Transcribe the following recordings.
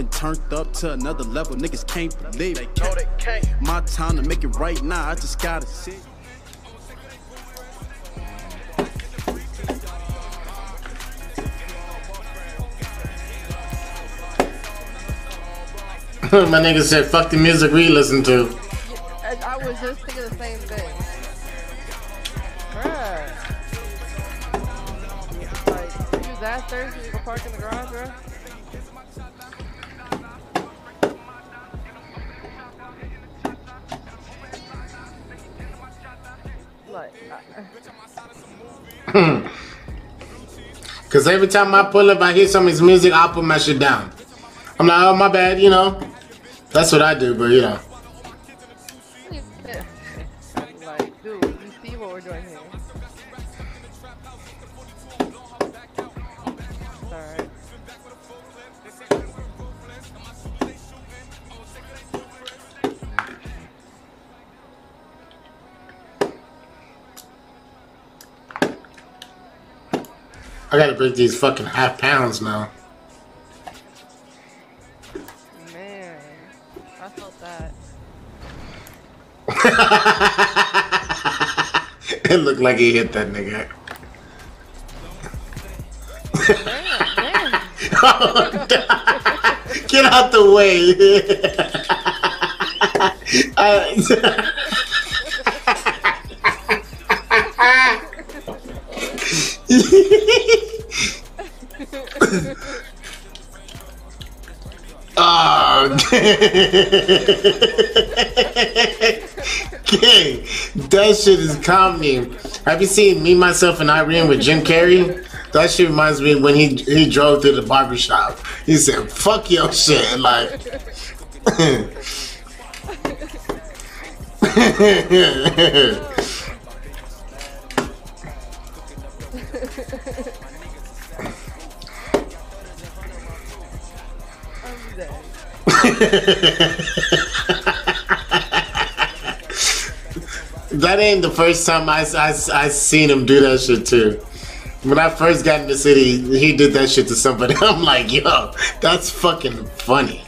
been turned up to another level. Niggas can't believe it. My time to make it right now. I just gotta see. My nigga said, fuck the music we listen to. I, I was just thinking the same thing. Bruh. Like, you that thirsty you can park in the garage, bruh? Like, Cause every time I pull up, I hear some of his music, I'll put my shit down. I'm like, oh my bad, you know. That's what I do, but you know. I gotta break these fucking half pounds now. Man, I felt that. it looked like he hit that nigga. Damn, damn. Oh, Get out the way. Oh, okay. That shit is comedy. Have you seen Me, Myself, and Irene with Jim Carrey? That shit reminds me when he he drove to the barber shop. He said, "Fuck your shit," like. that ain't the first time I, I, I seen him do that shit too. When I first got in the city, he did that shit to somebody. I'm like, yo, that's fucking funny.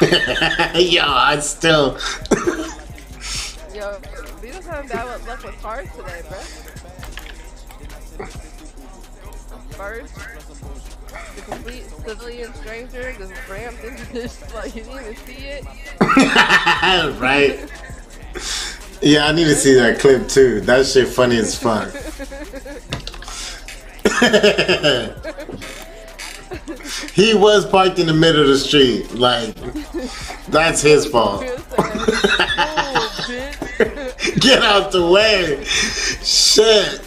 yo, I still. Yo, we was having bad luck with cars today, bro. First, the complete civilian stranger just rammed into this, like, you didn't even see it. right? Yeah, I need to see that clip too. That shit funny as fuck. he was parked in the middle of the street. Like, that's his fault. Get out the way. Shit.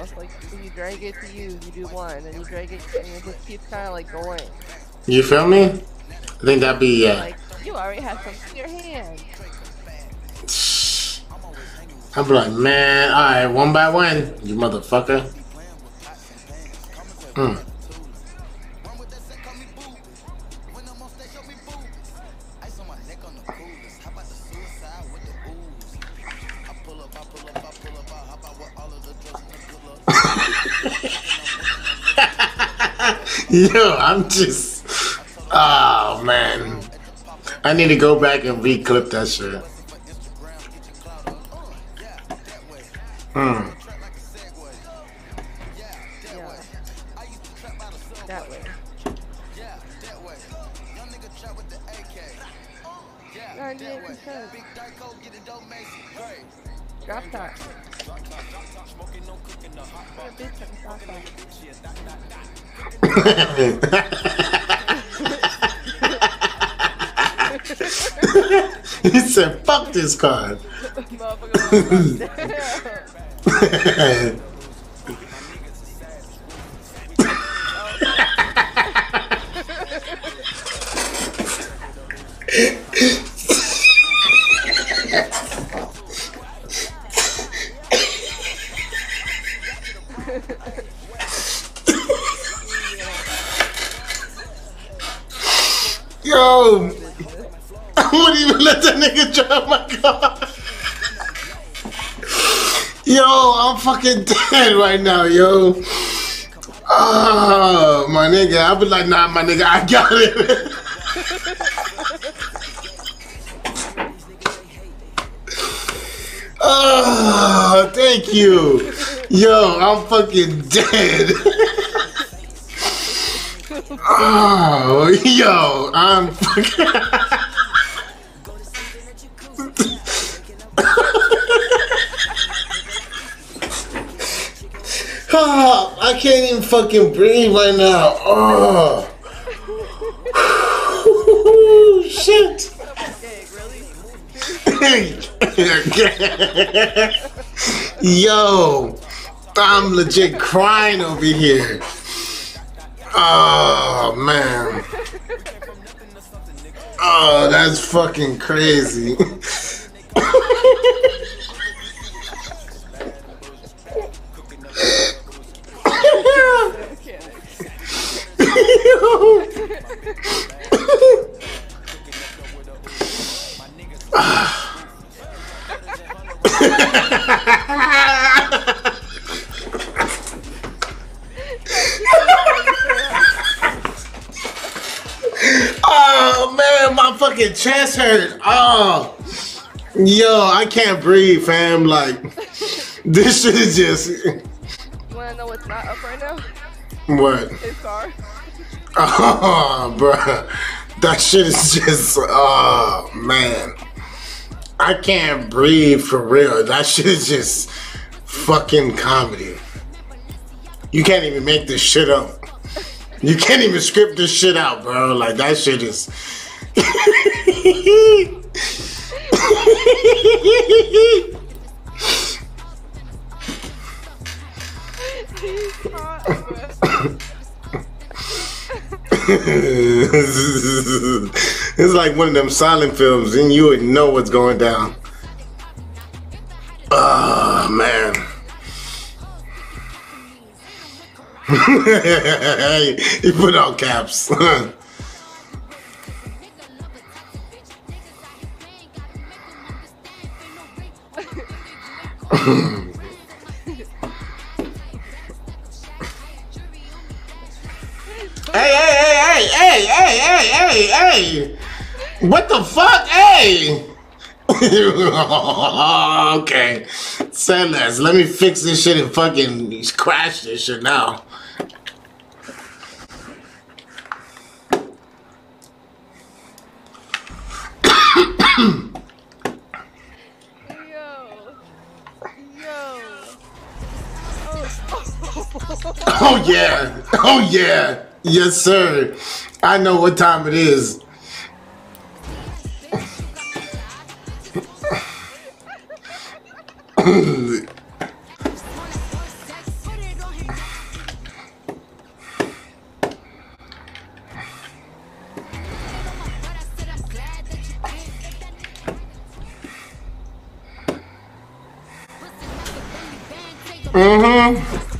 Cue it almost. Like, when you drag it to use, you do one, and you drag it, and it just keeps kind of, like, going. You feel me? I think that'd be, uh, Like, you already have something in your hand. I'd be like, man, alright, one by one, you motherfucker. Mm. Yo, I'm just. Oh, man. I need to go back and re-clip that shit. Hmm. That way. Yeah. That way. Ninety-eight percent. Drop top. He said, "Fuck this card." fucking dead right now, yo. Oh, my nigga. I'll be like, nah, my nigga, I got it. oh, thank you. Yo, I'm fucking dead. Oh, yo, I'm fucking. Oh, I can't even fucking breathe right now. Oh. Shit. Yo, I'm legit crying over here. Oh, man. Oh, that's fucking crazy. fucking chest hurt. Oh, yo, I can't breathe, fam. Like, this shit is just You wanna know what's not up right now? what? His car. Oh, bruh. That shit is just, oh, man. I can't breathe for real. That shit is just fucking comedy. You can't even make this shit up. You can't even script this shit out, bro. Like, that shit is. It's like one of them silent films, and you would know what's going down. Oh man. he put on caps. Hey, hey, hey, hey, hey, hey, hey, hey, hey. What the fuck? Hey. okay. Say less. Let me fix this shit and fucking crash this shit now. yeah. Oh yeah. Yes, sir. I know what time it is. We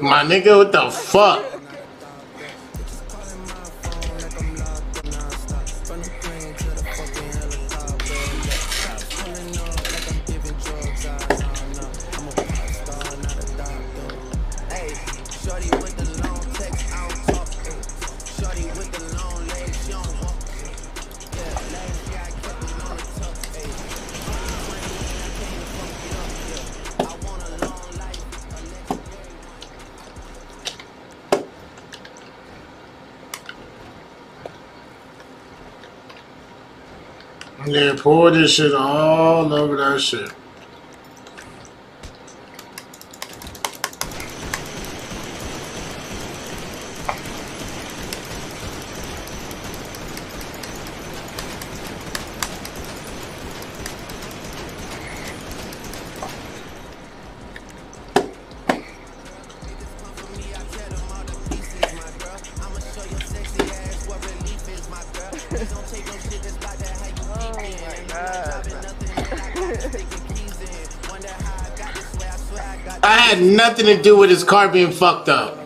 My nigga, what the fuck? Yeah, pour this shit all over that shit. Had nothing to do with his car being fucked up.